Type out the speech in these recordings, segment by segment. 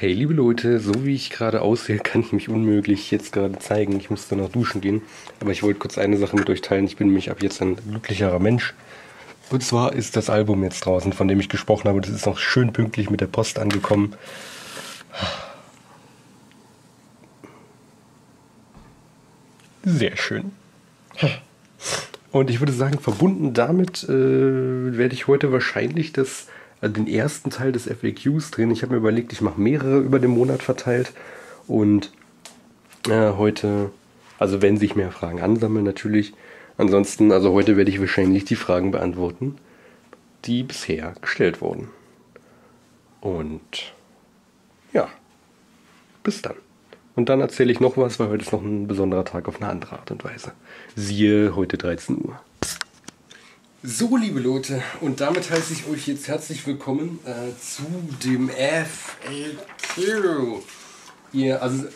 Hey liebe Leute, so wie ich gerade aussehe, kann ich mich unmöglich jetzt gerade zeigen. Ich musste noch duschen gehen. Aber ich wollte kurz eine Sache mit euch teilen. Ich bin nämlich ab jetzt ein glücklicherer Mensch. Und zwar ist das Album jetzt draußen, von dem ich gesprochen habe. Das ist noch schön pünktlich mit der Post angekommen. Sehr schön. Und ich würde sagen, verbunden damit äh, werde ich heute wahrscheinlich das den ersten Teil des FAQs drehen. Ich habe mir überlegt, ich mache mehrere über den Monat verteilt. Und äh, heute, also wenn sich mehr Fragen ansammeln natürlich. Ansonsten, also heute werde ich wahrscheinlich die Fragen beantworten, die bisher gestellt wurden. Und ja, bis dann. Und dann erzähle ich noch was, weil heute ist noch ein besonderer Tag auf eine andere Art und Weise. Siehe heute 13 Uhr. So, liebe Leute, und damit heiße ich euch jetzt herzlich willkommen äh, zu dem FAQ. Ihr, also,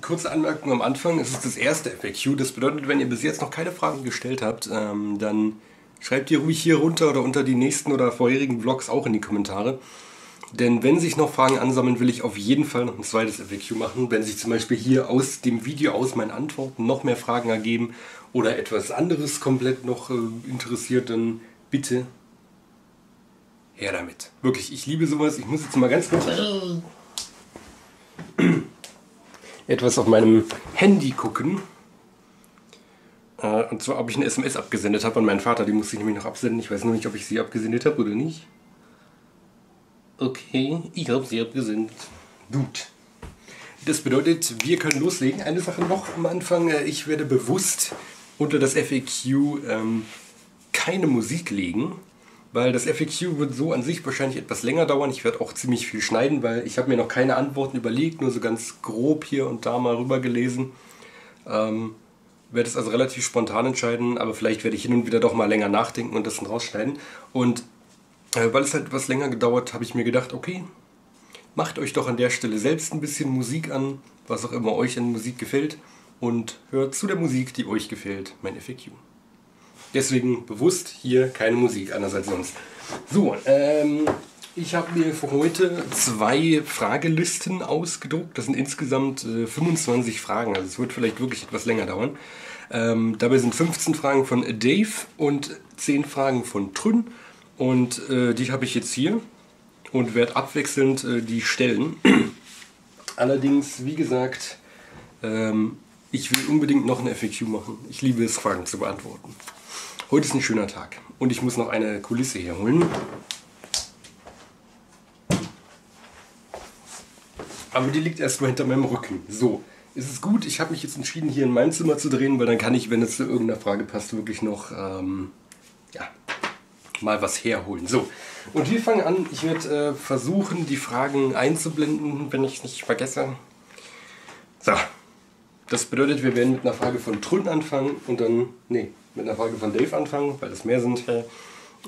kurze Anmerkung am Anfang: Es ist das erste FAQ. Das bedeutet, wenn ihr bis jetzt noch keine Fragen gestellt habt, ähm, dann schreibt ihr ruhig hier runter oder unter die nächsten oder vorherigen Vlogs auch in die Kommentare. Denn wenn sich noch Fragen ansammeln, will ich auf jeden Fall noch ein zweites FAQ machen. Wenn sich zum Beispiel hier aus dem Video, aus meinen Antworten noch mehr Fragen ergeben oder etwas anderes komplett noch äh, interessiert, dann bitte her damit. Wirklich, ich liebe sowas. Ich muss jetzt mal ganz kurz etwas auf meinem Handy gucken. Äh, und zwar, ob ich eine SMS abgesendet habe an meinen Vater. Die muss ich nämlich noch absenden. Ich weiß noch nicht, ob ich sie abgesendet habe oder nicht. Okay, ich habe sie abgesendet. Gut. Das bedeutet, wir können loslegen. Eine Sache noch am Anfang. Äh, ich werde bewusst unter das FAQ ähm, keine Musik legen, weil das FAQ wird so an sich wahrscheinlich etwas länger dauern. Ich werde auch ziemlich viel schneiden, weil ich habe mir noch keine Antworten überlegt, nur so ganz grob hier und da mal rüber gelesen. Ähm, werde es also relativ spontan entscheiden, aber vielleicht werde ich hin und wieder doch mal länger nachdenken und das dann rausschneiden. Und äh, weil es halt etwas länger gedauert, habe ich mir gedacht, okay, macht euch doch an der Stelle selbst ein bisschen Musik an, was auch immer euch an Musik gefällt und hört zu der Musik, die euch gefällt, mein FAQ. Deswegen bewusst hier keine Musik, anders als sonst. So, ähm, ich habe mir für heute zwei Fragelisten ausgedruckt. Das sind insgesamt äh, 25 Fragen, also es wird vielleicht wirklich etwas länger dauern. Ähm, dabei sind 15 Fragen von Dave und 10 Fragen von Trün. Und äh, die habe ich jetzt hier und werde abwechselnd äh, die stellen. Allerdings, wie gesagt, ähm, ich will unbedingt noch eine FAQ machen. Ich liebe es, Fragen zu beantworten. Heute ist ein schöner Tag und ich muss noch eine Kulisse hier holen. Aber die liegt erstmal hinter meinem Rücken. So, ist es gut. Ich habe mich jetzt entschieden, hier in mein Zimmer zu drehen, weil dann kann ich, wenn es zu irgendeiner Frage passt, wirklich noch ähm, ja, mal was herholen. So, und wir fangen an. Ich werde äh, versuchen, die Fragen einzublenden, wenn ich es nicht vergesse. So, das bedeutet, wir werden mit einer Frage von Trun anfangen und dann, nee, mit einer Frage von Dave anfangen, weil es mehr sind.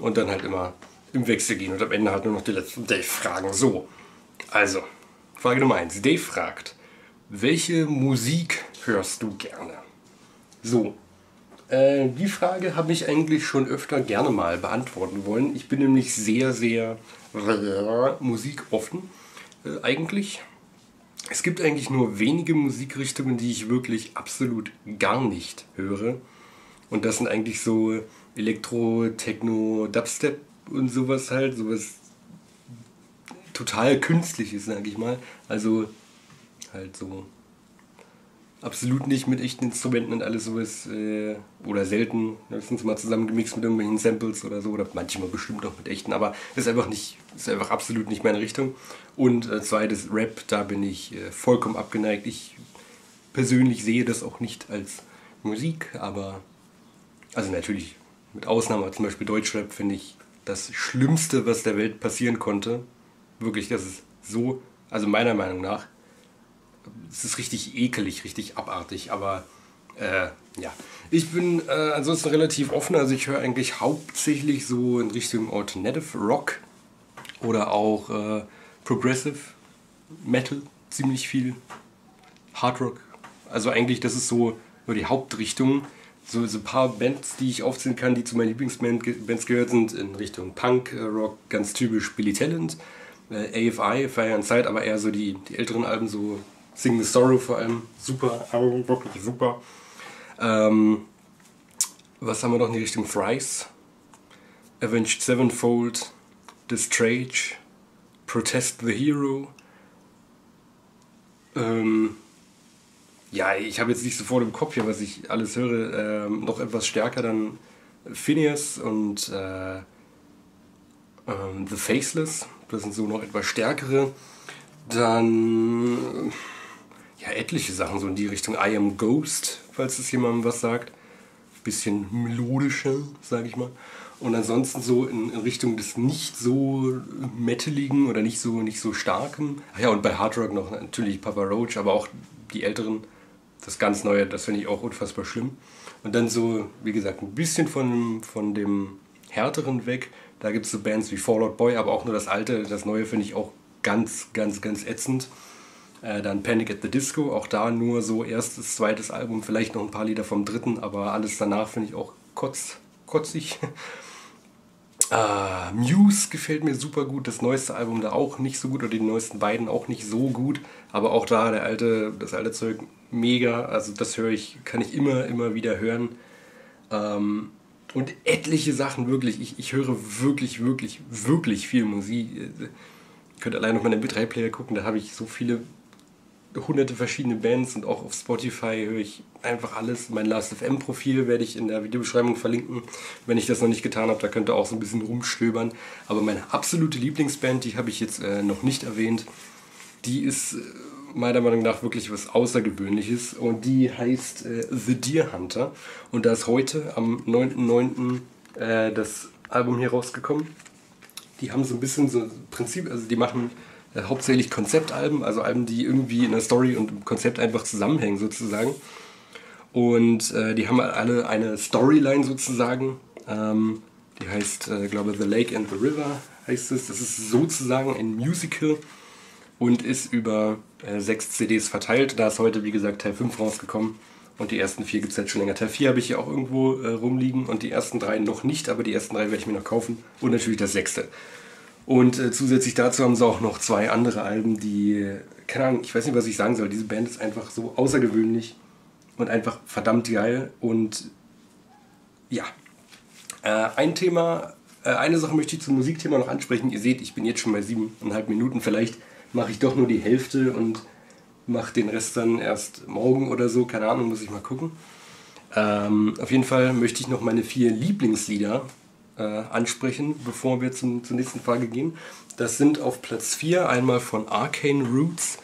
Und dann halt immer im Wechsel gehen und am Ende halt nur noch die letzten Dave-Fragen. So, also, Frage Nummer 1. Dave fragt, welche Musik hörst du gerne? So, äh, die Frage habe ich eigentlich schon öfter gerne mal beantworten wollen. Ich bin nämlich sehr, sehr musikoffen äh, eigentlich. Es gibt eigentlich nur wenige Musikrichtungen, die ich wirklich absolut gar nicht höre. Und das sind eigentlich so Elektro, Techno, Dubstep und sowas halt, sowas total künstliches, sag ich mal. Also halt so absolut nicht mit echten Instrumenten und alles sowas äh, oder selten, höchstens mal zusammengemixt mit irgendwelchen Samples oder so oder manchmal bestimmt auch mit echten, aber ist einfach nicht, ist einfach absolut nicht meine Richtung. Und äh, zweites Rap, da bin ich äh, vollkommen abgeneigt. Ich persönlich sehe das auch nicht als Musik, aber also natürlich mit Ausnahme zum Beispiel Deutschrap finde ich das Schlimmste, was der Welt passieren konnte. Wirklich, das ist so, also meiner Meinung nach es ist richtig ekelig, richtig abartig, aber äh, ja. Ich bin äh, ansonsten relativ offen, also ich höre eigentlich hauptsächlich so in Richtung Alternative Rock oder auch äh, Progressive Metal, ziemlich viel Hard Rock. Also eigentlich, das ist so die Hauptrichtung. So, so ein paar Bands, die ich aufzählen kann, die zu meinen Lieblingsbands gehört sind, in Richtung Punk, äh, Rock, ganz typisch Billy Talent Äh, AFI, Fire and Sight, aber eher so die, die älteren Alben, so Sing the Sorrow vor allem. Super Album, wirklich super. Ähm, was haben wir noch in die Richtung? Thrice, Avenged Sevenfold, Distrage, Protest the Hero. Ähm, ja, ich habe jetzt nicht sofort im Kopf hier, was ich alles höre. Ähm, noch etwas stärker dann Phineas und äh, ähm, The Faceless. Das sind so noch etwas stärkere. Dann ja, etliche Sachen so in die Richtung I Am Ghost, falls es jemandem was sagt. Bisschen melodischer, sage ich mal. Und ansonsten so in, in, Richtung des nicht so metaligen oder nicht so, nicht so starken. Ach ja, und bei Hard Rock noch natürlich Papa Roach, aber auch die älteren. Das ganz Neue, das finde ich auch unfassbar schlimm. Und dann so, wie gesagt, ein bisschen von, von dem Härteren weg. Da gibt es so Bands wie Fallout Boy, aber auch nur das Alte. Das Neue finde ich auch ganz, ganz, ganz ätzend. Äh, dann Panic at the Disco, auch da nur so erstes, zweites Album, vielleicht noch ein paar Lieder vom dritten, aber alles danach finde ich auch kotz, kotzig. äh, Muse gefällt mir super gut, das neueste Album da auch nicht so gut, oder die neuesten beiden auch nicht so gut, aber auch da der alte, das alte Zeug mega, also das höre ich, kann ich immer, immer wieder hören. Ähm, und etliche Sachen wirklich, ich, ich höre wirklich, wirklich, wirklich viel Musik. Ihr könnt allein auf meinen MP3-Player gucken, da habe ich so viele hunderte verschiedene Bands und auch auf Spotify höre ich einfach alles. Mein Last.fm-Profil werde ich in der Videobeschreibung verlinken. Wenn ich das noch nicht getan habe, da könnt ihr auch so ein bisschen rumstöbern. Aber meine absolute Lieblingsband, die habe ich jetzt äh, noch nicht erwähnt, die ist äh, meiner Meinung nach wirklich was Außergewöhnliches und die heißt äh, The Deer Hunter. Und da ist heute am 9.9. Äh, das Album hier rausgekommen. Die haben so ein bisschen so Prinzip, also die machen äh, hauptsächlich Konzeptalben, also Alben, die irgendwie in der Story und im Konzept einfach zusammenhängen sozusagen. Und äh, die haben alle eine Storyline sozusagen. Ähm, die heißt, äh, glaube The Lake and the River heißt es. Das ist sozusagen ein Musical und ist über äh, sechs CDs verteilt. Da ist heute, wie gesagt, Teil 5 rausgekommen. Und die ersten vier gibt es jetzt schon länger. Teil 4 habe ich hier auch irgendwo äh, rumliegen und die ersten drei noch nicht, aber die ersten drei werde ich mir noch kaufen. Und natürlich das sechste. Und äh, zusätzlich dazu haben sie auch noch zwei andere Alben, die, keine Ahnung, ich weiß nicht, was ich sagen soll. Diese Band ist einfach so außergewöhnlich und einfach verdammt geil. Und ja, äh, ein Thema, äh, eine Sache möchte ich zum Musikthema noch ansprechen. Ihr seht, ich bin jetzt schon bei siebeneinhalb Minuten. Vielleicht mache ich doch nur die Hälfte und mache den Rest dann erst morgen oder so. Keine Ahnung, muss ich mal gucken. Ähm, auf jeden Fall möchte ich noch meine vier Lieblingslieder äh, ansprechen, bevor wir zum, zur nächsten Frage gehen. Das sind auf Platz 4 einmal von Arcane Roots,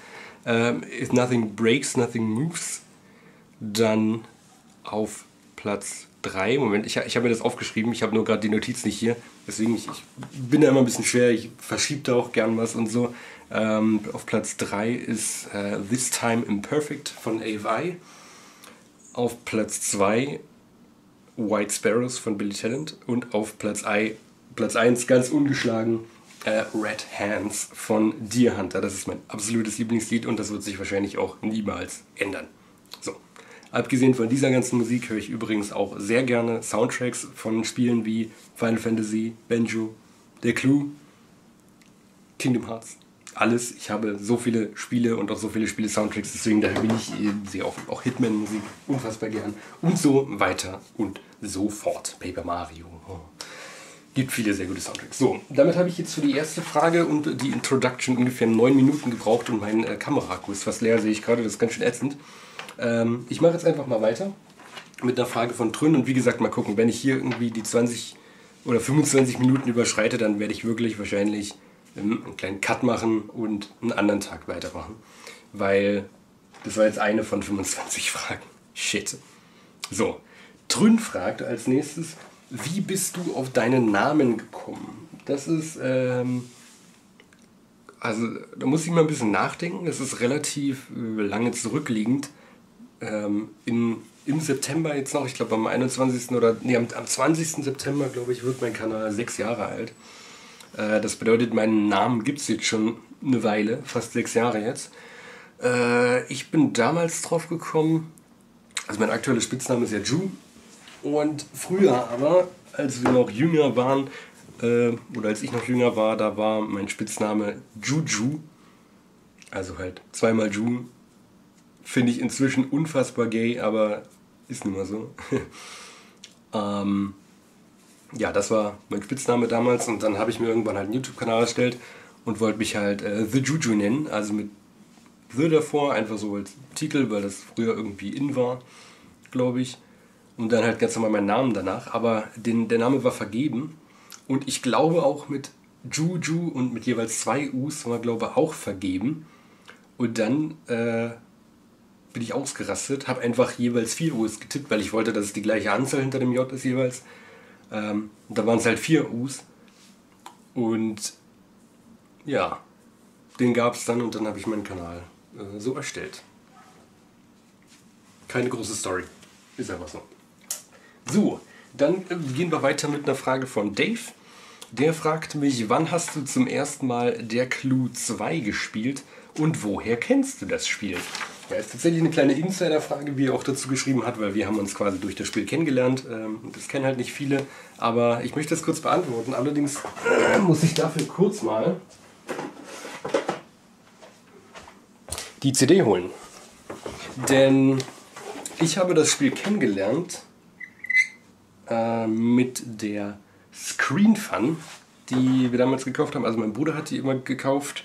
äh, If Nothing Breaks, Nothing Moves. Dann auf Platz 3, Moment, ich, ich habe mir das aufgeschrieben, ich habe nur gerade die Notiz nicht hier, deswegen ich, ich bin da immer ein bisschen schwer, ich verschiebe da auch gern was und so. Ähm, auf Platz 3 ist äh, This Time Imperfect von AVI. Auf Platz 2 White Sparrows von Billy Talent und auf Platz, I, Platz 1 ganz ungeschlagen äh, Red Hands von Deer Hunter. Das ist mein absolutes Lieblingslied und das wird sich wahrscheinlich auch niemals ändern. So. Abgesehen von dieser ganzen Musik höre ich übrigens auch sehr gerne Soundtracks von Spielen wie Final Fantasy, Benjo, Der Clue, Kingdom Hearts alles. Ich habe so viele Spiele und auch so viele Spiele-Soundtracks, deswegen daher bin ich äh, sehr auch, auch Hitman-Musik unfassbar gern. Und so weiter und so fort. Paper Mario. Oh. Gibt viele sehr gute Soundtracks. So, damit habe ich jetzt für die erste Frage und die Introduction ungefähr neun Minuten gebraucht und mein äh, Kameraakku ist fast leer, sehe ich gerade, das ist ganz schön ätzend. Ähm, ich mache jetzt einfach mal weiter mit einer Frage von Trün und wie gesagt, mal gucken, wenn ich hier irgendwie die 20 oder 25 Minuten überschreite, dann werde ich wirklich wahrscheinlich einen kleinen Cut machen und einen anderen Tag weitermachen. Weil das war jetzt eine von 25 Fragen. Shit. So, Trün fragt als nächstes, wie bist du auf deinen Namen gekommen? Das ist, ähm, also da muss ich mal ein bisschen nachdenken. Das ist relativ äh, lange zurückliegend. Ähm, in, Im September jetzt noch, ich glaube am 21. oder nee, am, am 20. September, glaube ich, wird mein Kanal sechs Jahre alt. Äh, das bedeutet, meinen Namen gibt es jetzt schon eine Weile, fast sechs Jahre jetzt. Äh, ich bin damals drauf gekommen, also mein aktueller Spitzname ist ja Ju. Und früher aber, als wir noch jünger waren, äh, oder als ich noch jünger war, da war mein Spitzname Juju. Also halt zweimal Ju. Finde ich inzwischen unfassbar gay, aber ist nun mal so. ähm, ja, das war mein Spitzname damals und dann habe ich mir irgendwann halt einen YouTube-Kanal erstellt und wollte mich halt äh, The Juju nennen, also mit The davor, einfach so als Titel, weil das früher irgendwie in war, glaube ich. Und dann halt ganz normal meinen Namen danach, aber den, der Name war vergeben und ich glaube auch mit Juju und mit jeweils zwei U's war glaube ich auch vergeben. Und dann äh, bin ich ausgerastet, habe einfach jeweils vier U's getippt, weil ich wollte, dass es die gleiche Anzahl hinter dem J ist jeweils. Ähm, und da waren es halt vier U's. Und ja, den gab es dann und dann habe ich meinen Kanal äh, so erstellt. Keine große Story. Ist einfach so. So, dann äh, gehen wir weiter mit einer Frage von Dave. Der fragt mich, wann hast du zum ersten Mal der Clue 2 gespielt und woher kennst du das Spiel? Ja, ist tatsächlich eine kleine Insider-Frage, wie er auch dazu geschrieben hat, weil wir haben uns quasi durch das Spiel kennengelernt. Ähm, das kennen halt nicht viele, aber ich möchte das kurz beantworten. Allerdings muss ich dafür kurz mal die CD holen. Denn ich habe das Spiel kennengelernt äh, mit der Screen Fun, die wir damals gekauft haben. Also mein Bruder hat die immer gekauft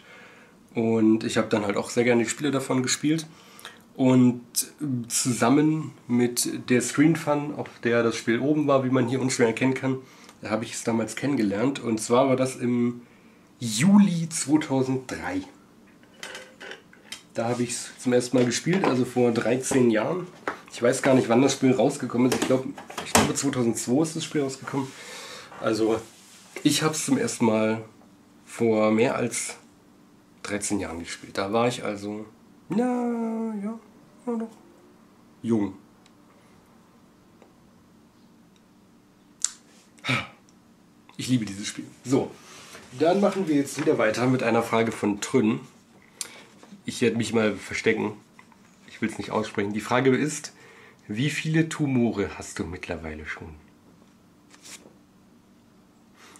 und ich habe dann halt auch sehr gerne die Spiele davon gespielt. Und zusammen mit der Screen Fun, auf der das Spiel oben war, wie man hier unschwer erkennen kann, habe ich es damals kennengelernt. Und zwar war das im Juli 2003. Da habe ich es zum ersten Mal gespielt, also vor 13 Jahren. Ich weiß gar nicht, wann das Spiel rausgekommen ist. Ich glaube, ich glaube 2002 ist das Spiel rausgekommen. Also ich habe es zum ersten Mal vor mehr als 13 Jahren gespielt. Da war ich also ja, ja, ja doch. Jung. Ich liebe dieses Spiel. So, dann machen wir jetzt wieder weiter mit einer Frage von Trünn. Ich werde mich mal verstecken. Ich will es nicht aussprechen. Die Frage ist, wie viele Tumore hast du mittlerweile schon?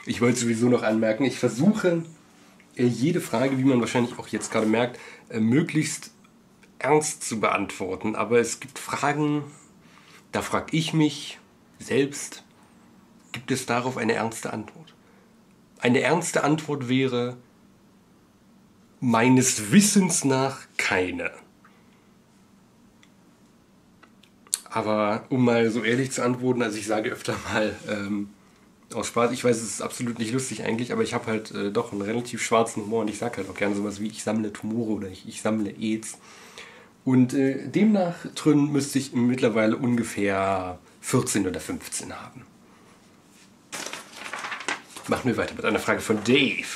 Ich wollte sowieso noch anmerken, ich versuche jede Frage, wie man wahrscheinlich auch jetzt gerade merkt, äh, möglichst ernst zu beantworten, aber es gibt Fragen, da frage ich mich selbst, gibt es darauf eine ernste Antwort? Eine ernste Antwort wäre meines Wissens nach keine. Aber um mal so ehrlich zu antworten, also ich sage öfter mal ähm, aus Spaß, ich weiß, es ist absolut nicht lustig eigentlich, aber ich habe halt äh, doch einen relativ schwarzen Humor und ich sage halt auch gerne sowas wie ich sammle Tumore oder ich, ich sammle AIDS. Und äh, demnach drin müsste ich mittlerweile ungefähr 14 oder 15 haben. Machen wir weiter mit einer Frage von Dave.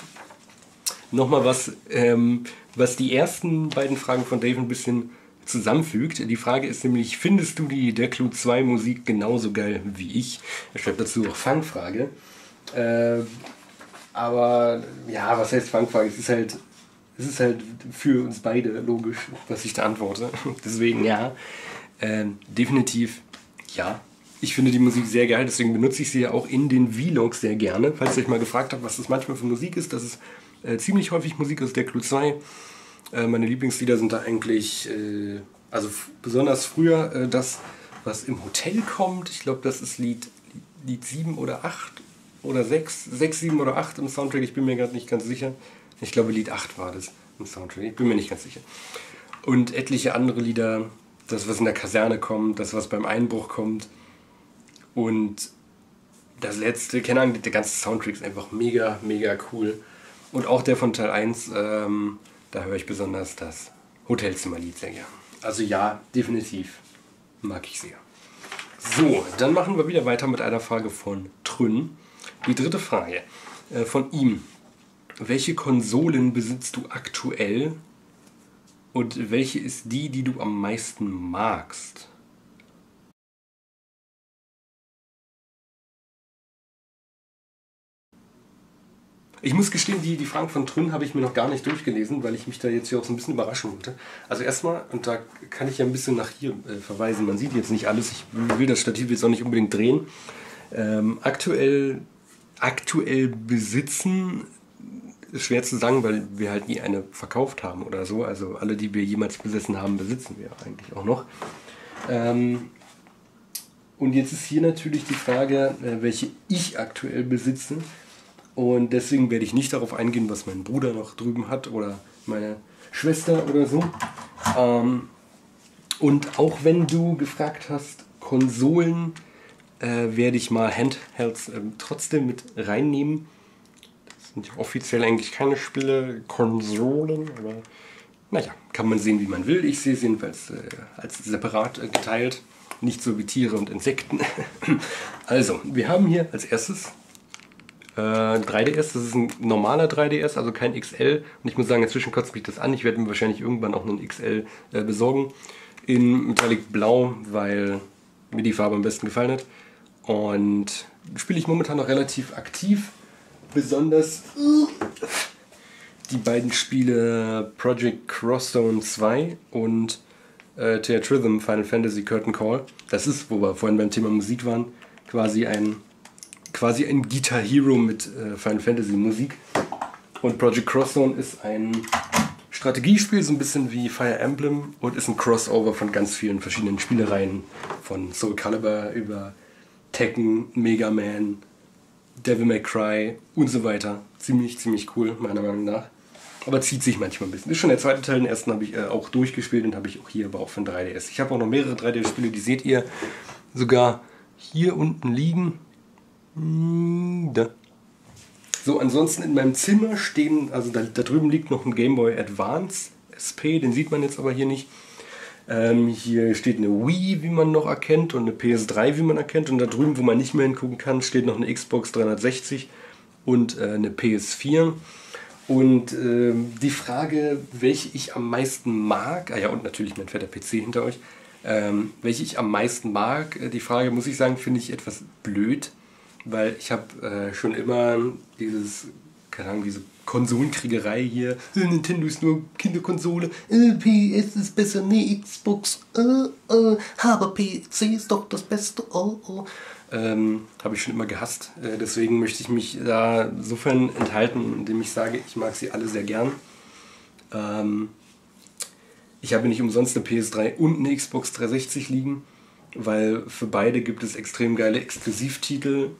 Nochmal was, ähm, was die ersten beiden Fragen von Dave ein bisschen zusammenfügt. Die Frage ist nämlich, findest du die Der Clue 2 Musik genauso geil wie ich? Er schreibt dazu auch Fangfrage. Äh, aber ja, was heißt Fangfrage? Es ist halt es ist halt für uns beide logisch, was ich da antworte. Deswegen ja, ähm, definitiv ja. Ich finde die Musik sehr geil, deswegen benutze ich sie ja auch in den Vlogs sehr gerne. Falls ihr euch mal gefragt habt, was das manchmal für Musik ist, das ist äh, ziemlich häufig Musik aus der Clue 2. Äh, meine Lieblingslieder sind da eigentlich, äh, also besonders früher äh, das, was im Hotel kommt. Ich glaube, das ist Lied, Lied 7 oder 8 oder 6, 6, 7 oder 8 im Soundtrack, ich bin mir gerade nicht ganz sicher. Ich glaube, Lied 8 war das im Soundtrack. Ich bin mir nicht ganz sicher. Und etliche andere Lieder, das, was in der Kaserne kommt, das, was beim Einbruch kommt. Und das letzte, keine Ahnung, der ganze Soundtrack ist einfach mega, mega cool. Und auch der von Teil 1, ähm, da höre ich besonders das Hotelzimmerlied sehr gern. Also ja, definitiv mag ich sehr. So, dann machen wir wieder weiter mit einer Frage von Trünn. Die dritte Frage äh, von ihm welche Konsolen besitzt du aktuell und welche ist die, die du am meisten magst? Ich muss gestehen, die, die Fragen von Trünn habe ich mir noch gar nicht durchgelesen, weil ich mich da jetzt hier auch so ein bisschen überraschen wollte. Also erstmal, und da kann ich ja ein bisschen nach hier äh, verweisen, man sieht jetzt nicht alles, ich will das Stativ jetzt auch nicht unbedingt drehen. Ähm, aktuell aktuell besitzen, schwer zu sagen, weil wir halt nie eine verkauft haben oder so. Also alle, die wir jemals besessen haben, besitzen wir eigentlich auch noch. Ähm, und jetzt ist hier natürlich die Frage, äh, welche ich aktuell besitze. Und deswegen werde ich nicht darauf eingehen, was mein Bruder noch drüben hat oder meine Schwester oder so. Ähm, und auch wenn du gefragt hast, Konsolen, äh, werde ich mal Handhelds äh, trotzdem mit reinnehmen. Das sind ja offiziell eigentlich keine Spiele, Konsolen, aber naja, kann man sehen, wie man will. Ich sehe es jedenfalls äh, als separat äh, geteilt, nicht so wie Tiere und Insekten. also, wir haben hier als erstes 3DS, äh, das ist ein normaler 3DS, also kein XL. Und ich muss sagen, inzwischen kotzt mich das an. Ich werde mir wahrscheinlich irgendwann auch einen XL äh, besorgen. In Metallic Blau, weil mir die Farbe am besten gefallen hat. Und spiele ich momentan noch relativ aktiv. Besonders die beiden Spiele Project Crosszone 2 und äh, Theatrhythm Final Fantasy Curtain Call. Das ist, wo wir vorhin beim Thema Musik waren, quasi ein quasi ein Guitar Hero mit äh, Final Fantasy Musik. Und Project Crosszone ist ein Strategiespiel, so ein bisschen wie Fire Emblem und ist ein Crossover von ganz vielen verschiedenen Spielereien. Von Soul Calibur über Tekken, Mega Man, Devil May Cry und so weiter. Ziemlich, ziemlich cool, meiner Meinung nach. Aber zieht sich manchmal ein bisschen. Ist schon der zweite Teil, den ersten habe ich äh, auch durchgespielt und habe ich auch hier, aber auch von 3DS. Ich habe auch noch mehrere 3DS-Spiele, die seht ihr sogar hier unten liegen. Hm, da. So, ansonsten in meinem Zimmer stehen, also da, da drüben liegt noch ein Game Boy Advance SP, den sieht man jetzt aber hier nicht. Ähm, hier steht eine Wii, wie man noch erkennt, und eine PS3, wie man erkennt. Und da drüben, wo man nicht mehr hingucken kann, steht noch eine Xbox 360 und äh, eine PS4. Und äh, die Frage, welche ich am meisten mag, ah ja, und natürlich mein fetter PC hinter euch, ähm, welche ich am meisten mag, äh, die Frage, muss ich sagen, finde ich etwas blöd weil ich habe äh, schon immer dieses, keine Ahnung, diese Konsolenkriegerei hier. Nintendo ist nur Kinderkonsole. Äh, PS ist besser, nee, Xbox. Äh, äh, aber PC ist doch das Beste. Oh, oh. Ähm, habe ich schon immer gehasst. Äh, deswegen möchte ich mich da insofern enthalten, indem ich sage, ich mag sie alle sehr gern. Ähm, ich habe nicht umsonst eine PS3 und eine Xbox 360 liegen, weil für beide gibt es extrem geile Exklusivtitel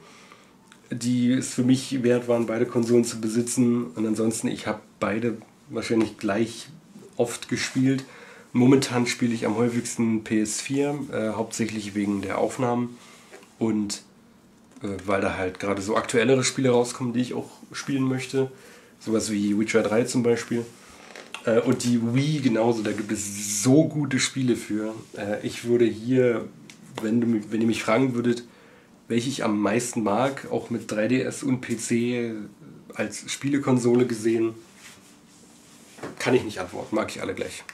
die es für mich wert waren, beide Konsolen zu besitzen. Und ansonsten, ich habe beide wahrscheinlich gleich oft gespielt. Momentan spiele ich am häufigsten PS4, äh, hauptsächlich wegen der Aufnahmen und äh, weil da halt gerade so aktuellere Spiele rauskommen, die ich auch spielen möchte. Sowas wie Witcher 3 zum Beispiel. Äh, und die Wii genauso, da gibt es so gute Spiele für. Äh, ich würde hier, wenn, du, wenn ihr mich fragen würdet, welche ich am meisten mag, auch mit 3DS und PC als Spielekonsole gesehen, kann ich nicht antworten, mag ich alle gleich.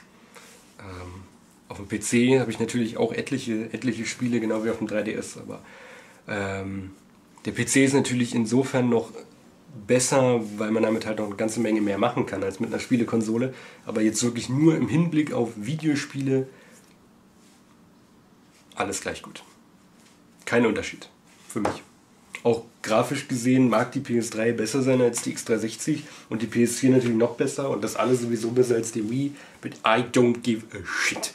Ähm, auf dem PC habe ich natürlich auch etliche, etliche Spiele, genau wie auf dem 3DS, aber ähm, der PC ist natürlich insofern noch besser, weil man damit halt noch eine ganze Menge mehr machen kann als mit einer Spielekonsole. Aber jetzt wirklich nur im Hinblick auf Videospiele alles gleich gut. Kein Unterschied für mich. Auch grafisch gesehen mag die PS3 besser sein als die X360 und die PS4 natürlich noch besser und das alles sowieso besser als die Wii. But I don't give a shit.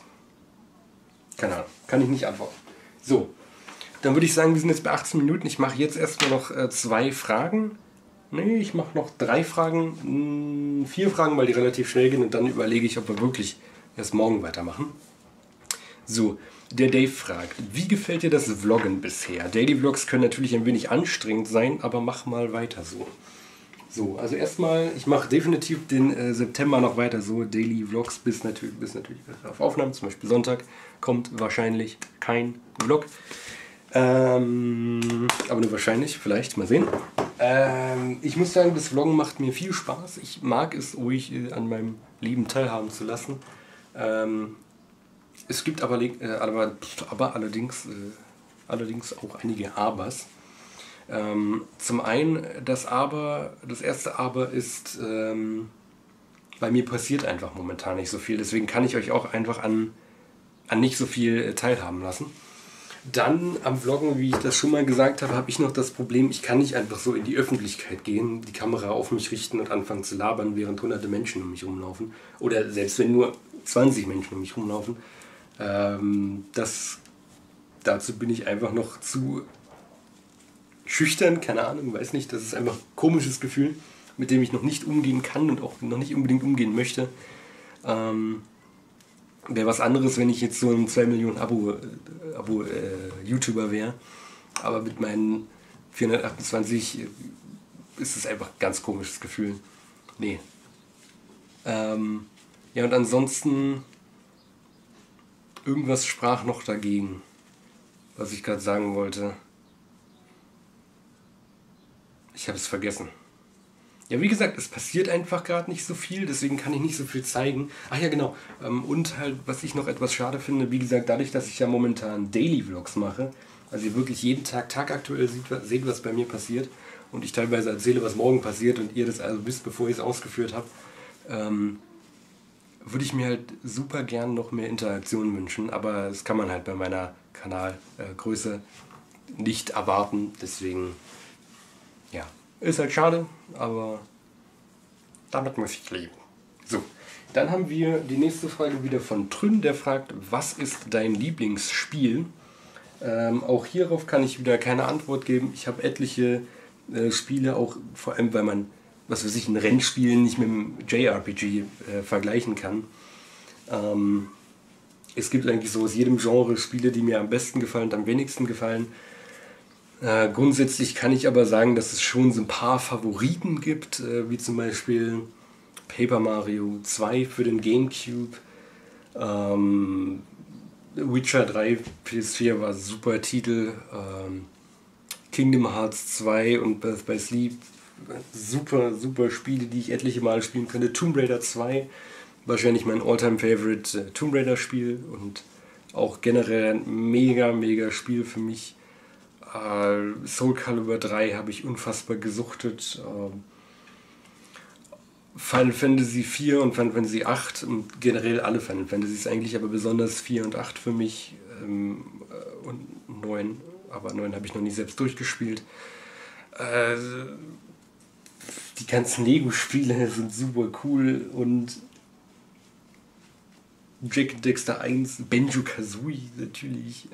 Keine Ahnung, kann ich nicht antworten. So, dann würde ich sagen, wir sind jetzt bei 18 Minuten. Ich mache jetzt erstmal noch äh, zwei Fragen. Nee, ich mache noch drei Fragen, mh, hm, vier Fragen, weil die relativ schnell gehen und dann überlege ich, ob wir wirklich erst morgen weitermachen. So, der Dave fragt, wie gefällt dir das Vloggen bisher? Daily Vlogs können natürlich ein wenig anstrengend sein, aber mach mal weiter so. So, also erstmal, ich mache definitiv den äh, September noch weiter so. Daily Vlogs bis natürlich, bis natürlich auf Aufnahmen, zum Beispiel Sonntag kommt wahrscheinlich kein Vlog. Ähm, aber nur wahrscheinlich, vielleicht, mal sehen. Ähm, ich muss sagen, das Vloggen macht mir viel Spaß. Ich mag es, ruhig äh, an meinem Leben teilhaben zu lassen. Ähm, es gibt aber, äh, aber, aber allerdings, äh, allerdings auch einige Abers. Ähm, zum einen das Aber, das erste Aber ist, ähm, bei mir passiert einfach momentan nicht so viel. Deswegen kann ich euch auch einfach an, an nicht so viel äh, teilhaben lassen. Dann am Vloggen, wie ich das schon mal gesagt habe, habe ich noch das Problem, ich kann nicht einfach so in die Öffentlichkeit gehen, die Kamera auf mich richten und anfangen zu labern, während hunderte Menschen um mich rumlaufen. Oder selbst wenn nur 20 Menschen um mich rumlaufen. Ähm, das, dazu bin ich einfach noch zu schüchtern, keine Ahnung, weiß nicht. Das ist einfach ein komisches Gefühl, mit dem ich noch nicht umgehen kann und auch noch nicht unbedingt umgehen möchte. Ähm, Wäre was anderes, wenn ich jetzt so ein 2 Millionen Abo, äh, Abo äh, YouTuber wäre. Aber mit meinen 428 ist es einfach ein ganz komisches Gefühl. Nee. Ähm, ja, und ansonsten irgendwas sprach noch dagegen, was ich gerade sagen wollte. Ich habe es vergessen. Ja, wie gesagt, es passiert einfach gerade nicht so viel, deswegen kann ich nicht so viel zeigen. Ach ja, genau. Ähm, und halt, was ich noch etwas schade finde, wie gesagt, dadurch, dass ich ja momentan Daily Vlogs mache, also ihr wirklich jeden Tag tagaktuell seht, was bei mir passiert und ich teilweise erzähle, was morgen passiert und ihr das also wisst, bevor ich es ausgeführt habe, ähm, würde ich mir halt super gern noch mehr Interaktion wünschen, aber das kann man halt bei meiner Kanalgröße äh, nicht erwarten, deswegen ja. Ist halt schade, aber damit muss ich leben. So, dann haben wir die nächste Frage wieder von Trün, der fragt, was ist dein Lieblingsspiel? Ähm, auch hierauf kann ich wieder keine Antwort geben. Ich habe etliche äh, Spiele, auch vor allem, weil man, was weiß ich, ein Rennspiel nicht mit einem JRPG äh, vergleichen kann. Ähm, es gibt eigentlich so aus jedem Genre Spiele, die mir am besten gefallen und am wenigsten gefallen. Äh, grundsätzlich kann ich aber sagen, dass es schon so ein paar Favoriten gibt, äh, wie zum Beispiel Paper Mario 2 für den GameCube. Ähm, Witcher 3 PS4 war super Titel. Ähm, Kingdom Hearts 2 und Birth by Sleep super, super Spiele, die ich etliche Male spielen könnte. Tomb Raider 2, wahrscheinlich mein Alltime favorite äh, Tomb Raider Spiel und auch generell ein mega, mega Spiel für mich. Äh, Soul Calibur 3 habe ich unfassbar gesuchtet. Äh, Final Fantasy 4 und Final Fantasy 8 und generell alle Final Fantasies eigentlich, aber besonders 4 und 8 für mich ähm, äh, und 9, aber 9 habe ich noch nie selbst durchgespielt. Äh, die ganzen Lego-Spiele sind super cool und Jack Dexter 1, Benjo Kazooie natürlich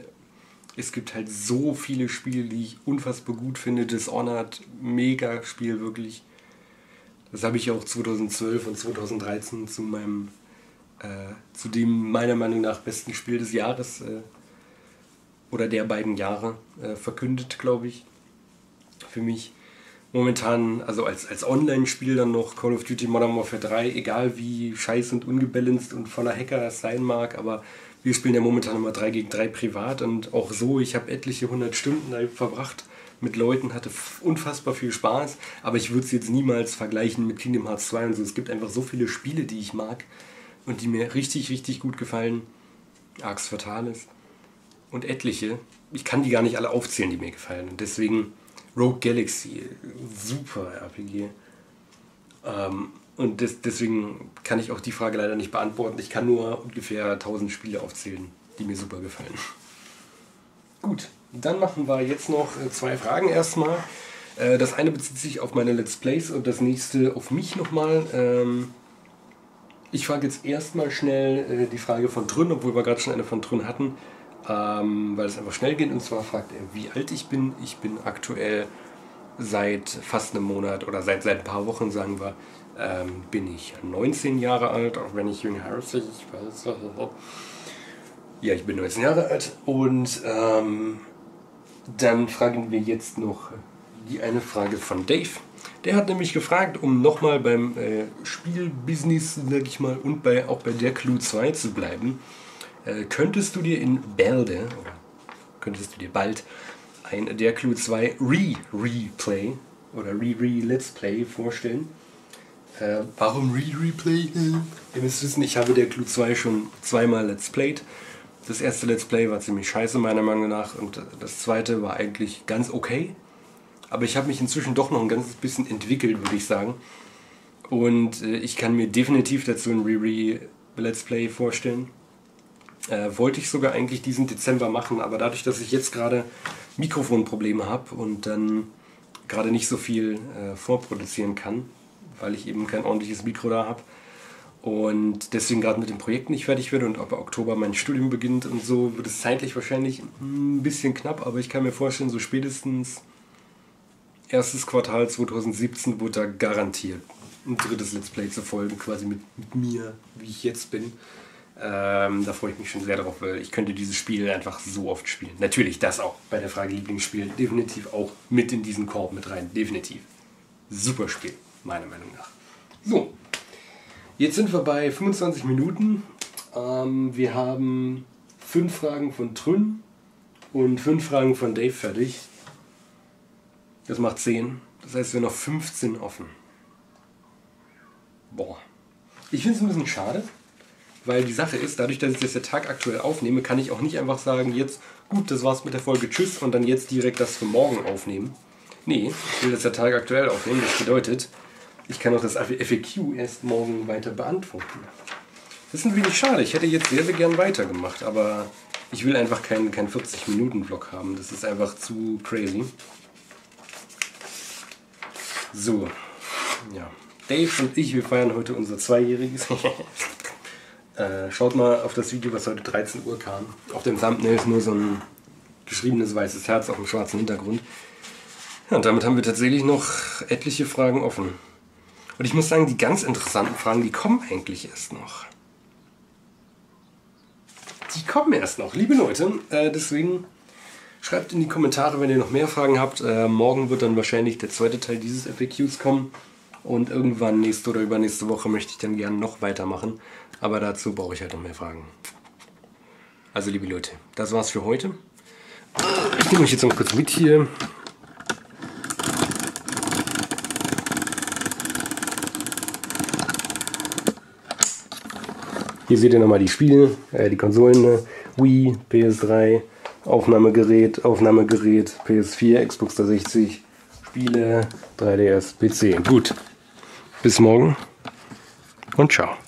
es gibt halt so viele Spiele, die ich unfassbar gut finde. Dishonored, mega Spiel, wirklich. Das habe ich auch 2012 und 2013 zu meinem, äh, zu dem meiner Meinung nach besten Spiel des Jahres äh, oder der beiden Jahre äh, verkündet, glaube ich. Für mich momentan, also als, als Online-Spiel dann noch Call of Duty Modern Warfare 3, egal wie scheiß und ungebalanced und voller Hacker es sein mag, aber wir spielen ja momentan immer 3 gegen 3 privat und auch so, ich habe etliche hundert Stunden da verbracht mit Leuten, hatte unfassbar viel Spaß, aber ich würde es jetzt niemals vergleichen mit Kingdom Hearts 2 und so. Es gibt einfach so viele Spiele, die ich mag und die mir richtig, richtig gut gefallen. Arx Fatalis und etliche. Ich kann die gar nicht alle aufzählen, die mir gefallen. Und deswegen Rogue Galaxy, super RPG. Ähm, und des, deswegen kann ich auch die Frage leider nicht beantworten. Ich kann nur ungefähr 1000 Spiele aufzählen, die mir super gefallen. Gut, dann machen wir jetzt noch äh, zwei Fragen erstmal. Äh, das eine bezieht sich auf meine Let's Plays und das nächste auf mich nochmal. Ähm, ich frage jetzt erstmal schnell äh, die Frage von Trün, obwohl wir gerade schon eine von Trün hatten, ähm, weil es einfach schnell geht. Und zwar fragt er, wie alt ich bin. Ich bin aktuell seit fast einem Monat oder seit, seit ein paar Wochen, sagen wir, ähm, bin ich 19 Jahre alt, auch wenn ich jünger aussehe. Ich weiß. Ja, ich bin 19 Jahre alt und ähm, dann fragen wir jetzt noch die eine Frage von Dave. Der hat nämlich gefragt, um nochmal beim äh, Spielbusiness, sag ich mal, und bei, auch bei der Clue 2 zu bleiben, äh, könntest du dir in Bälde, oder könntest du dir bald ein der Clue 2 Re-Replay oder Re-Re-Let's Play vorstellen? Äh, warum Re-Replay? Ihr müsst wissen, ich habe der Clue 2 schon zweimal Let's Played. Das erste Let's Play war ziemlich scheiße, meiner Meinung nach, und das zweite war eigentlich ganz okay. Aber ich habe mich inzwischen doch noch ein ganzes bisschen entwickelt, würde ich sagen. Und äh, ich kann mir definitiv dazu ein Re-Re Let's Play vorstellen. Äh, wollte ich sogar eigentlich diesen Dezember machen, aber dadurch, dass ich jetzt gerade Mikrofonprobleme habe und dann gerade nicht so viel äh, vorproduzieren kann, weil ich eben kein ordentliches Mikro da habe und deswegen gerade mit dem Projekt nicht fertig werde und ab Oktober mein Studium beginnt und so, wird es zeitlich wahrscheinlich ein bisschen knapp, aber ich kann mir vorstellen, so spätestens erstes Quartal 2017 wird da garantiert ein drittes Let's Play zu folgen, quasi mit, mit mir, wie ich jetzt bin. Ähm, da freue ich mich schon sehr darauf, weil ich könnte dieses Spiel einfach so oft spielen. Natürlich, das auch bei der Frage Lieblingsspiel definitiv auch mit in diesen Korb mit rein. Definitiv. Super Spiel, meiner Meinung nach. So, jetzt sind wir bei 25 Minuten. Ähm, wir haben fünf Fragen von Trün und fünf Fragen von Dave fertig. Das macht 10. Das heißt, wir haben noch 15 offen. Boah. Ich finde es ein bisschen schade, weil die Sache ist, dadurch, dass ich das der Tag aktuell aufnehme, kann ich auch nicht einfach sagen, jetzt, gut, das war's mit der Folge, tschüss, und dann jetzt direkt das für morgen aufnehmen. Nee, ich will das der Tag aktuell aufnehmen. Das bedeutet, ich kann auch das FAQ erst morgen weiter beantworten. Das ist ein wenig schade. Ich hätte jetzt sehr, sehr gern weitergemacht, aber ich will einfach keinen kein 40-Minuten-Vlog haben. Das ist einfach zu crazy. So, ja. Dave und ich, wir feiern heute unser Zweijähriges. äh, schaut mal auf das Video, was heute 13 Uhr kam. Auf dem Thumbnail ist nur so ein geschriebenes weißes Herz auf dem schwarzen Hintergrund. Ja, und damit haben wir tatsächlich noch etliche Fragen offen. Und ich muss sagen, die ganz interessanten Fragen, die kommen eigentlich erst noch. Die kommen erst noch, liebe Leute. Äh, deswegen schreibt in die Kommentare, wenn ihr noch mehr Fragen habt. Äh, morgen wird dann wahrscheinlich der zweite Teil dieses FAQs kommen. Und irgendwann nächste oder übernächste Woche möchte ich dann gerne noch weitermachen. Aber dazu brauche ich halt noch mehr Fragen. Also liebe Leute, das war's für heute. Ich nehme euch jetzt noch kurz mit hier. Hier seht ihr nochmal die Spiele, äh, die Konsolen, ne? Wii, PS3, Aufnahmegerät, Aufnahmegerät, PS4, Xbox 360, Spiele, 3DS, PC. Gut. Bis morgen und ciao.